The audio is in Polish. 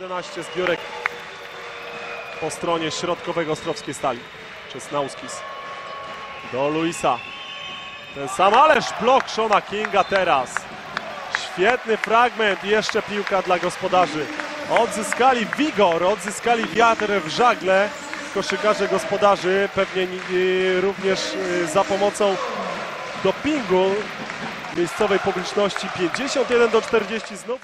11 zbiórek po stronie środkowego Ostrowskiej Stali. Czesnauskis do Luisa. Ten sam, ależ blok Shona Kinga teraz. Świetny fragment jeszcze piłka dla gospodarzy. Odzyskali wigor, odzyskali wiatr w żagle koszykarze gospodarzy. Pewnie e, również e, za pomocą dopingu miejscowej publiczności 51 do 40 znów.